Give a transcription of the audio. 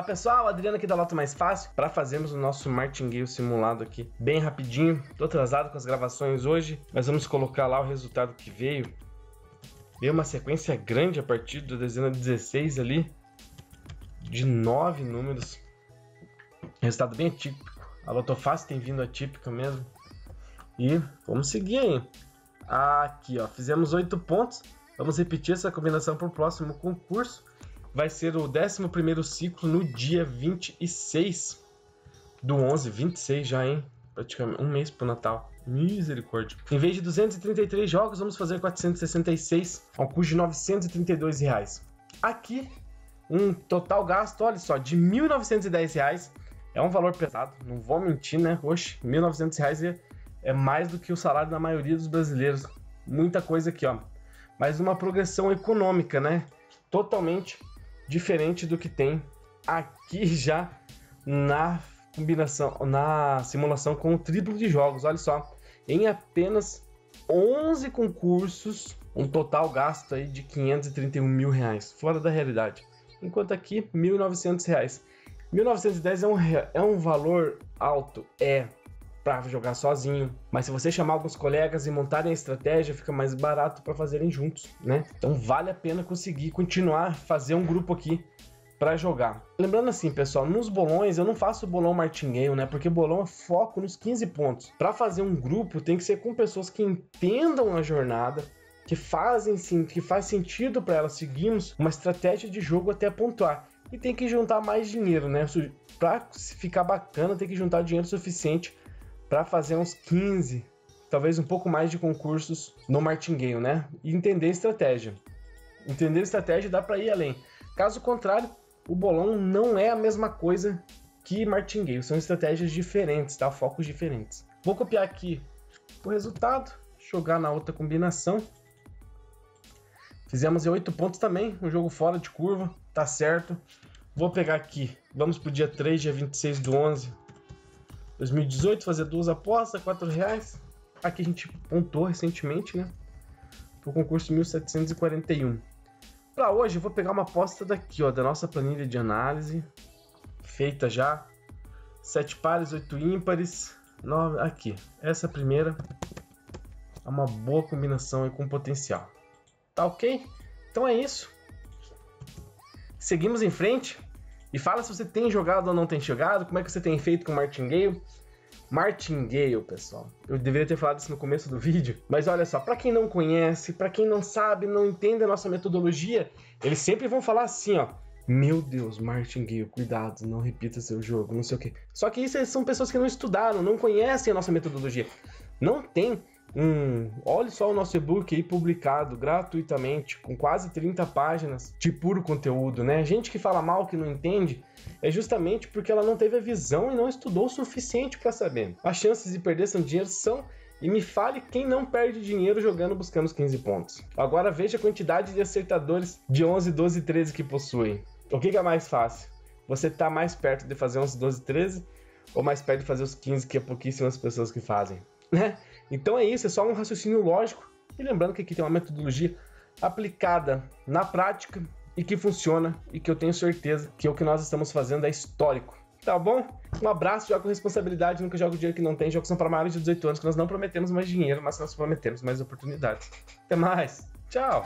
Olá pessoal, Adriano aqui da Loto Mais Fácil para fazermos o nosso martingale simulado aqui bem rapidinho. Tô atrasado com as gravações hoje, mas vamos colocar lá o resultado que veio. Veio uma sequência grande a partir da dezena 16 ali, de nove números. Resultado bem atípico. A Loto Fácil tem vindo atípica mesmo. E vamos seguir aí. Aqui ó, fizemos oito pontos. Vamos repetir essa combinação para o próximo concurso vai ser o 11 ciclo no dia 26 do 11, 26 já, hein? Praticamente um mês pro Natal. Misericórdia. Em vez de 233 jogos, vamos fazer 466, ao custo de 932 reais. Aqui, um total gasto, olha só, de 1.910 reais. É um valor pesado, não vou mentir, né? Oxe, 1.900 reais é, é mais do que o salário da maioria dos brasileiros. Muita coisa aqui, ó. Mas uma progressão econômica, né? Totalmente diferente do que tem aqui já na combinação, na simulação com o triplo de jogos. Olha só, em apenas 11 concursos, um total gasto aí de 531 mil reais, fora da realidade. Enquanto aqui, 1.900 reais. 1.910 é um, é um valor alto, é, para jogar sozinho. Mas se você chamar alguns colegas e montarem a estratégia, fica mais barato para fazerem juntos, né? Então vale a pena conseguir continuar fazer um grupo aqui para jogar. Lembrando assim, pessoal, nos bolões eu não faço bolão martingale, né? Porque bolão é foco nos 15 pontos. Para fazer um grupo tem que ser com pessoas que entendam a jornada, que fazem sim, que faz sentido para elas seguirmos uma estratégia de jogo até pontuar. E tem que juntar mais dinheiro, né? Para ficar bacana, tem que juntar dinheiro suficiente para fazer uns 15, talvez um pouco mais de concursos no martingale, né? E entender estratégia. Entender estratégia dá para ir além. Caso contrário, o bolão não é a mesma coisa que martingale, são estratégias diferentes, tá? Focos diferentes. Vou copiar aqui o resultado, jogar na outra combinação. Fizemos em 8 pontos também, um jogo fora de curva, tá certo. Vou pegar aqui, vamos pro dia 3, dia 26 do 11, 2018, fazer duas apostas, 4 reais. Aqui a gente pontou recentemente, né? Pro concurso 1741. Para hoje eu vou pegar uma aposta daqui, ó, da nossa planilha de análise, feita já. Sete pares, oito ímpares, nove. Aqui, essa primeira é uma boa combinação e com potencial. Tá ok? Então é isso. Seguimos em frente. E fala se você tem jogado ou não tem jogado, como é que você tem feito com o Martingale. Martingale, pessoal. Eu deveria ter falado isso no começo do vídeo, mas olha só, para quem não conhece, para quem não sabe, não entende a nossa metodologia, eles sempre vão falar assim, ó: "Meu Deus, Martingale, cuidado, não repita seu jogo, não sei o quê". Só que isso são pessoas que não estudaram, não conhecem a nossa metodologia. Não tem Hum, olha só o nosso e-book aí publicado gratuitamente, com quase 30 páginas de puro conteúdo, né? Gente que fala mal, que não entende, é justamente porque ela não teve a visão e não estudou o suficiente para saber. As chances de perder seu dinheiro são e me fale quem não perde dinheiro jogando buscando os 15 pontos. Agora veja a quantidade de acertadores de 11, 12, 13 que possuem. O que, é mais fácil? Você tá mais perto de fazer 11, 12, 13 ou mais perto de fazer os 15 que é pouquíssimas pessoas que fazem, né? Então é isso, é só um raciocínio lógico. E lembrando que aqui tem uma metodologia aplicada na prática e que funciona e que eu tenho certeza que o que nós estamos fazendo é histórico. Tá bom? Um abraço, joga com responsabilidade, nunca joga o dinheiro que não tem, jogos são para maiores de 18 anos, que nós não prometemos mais dinheiro, mas nós prometemos mais oportunidades. Até mais. Tchau.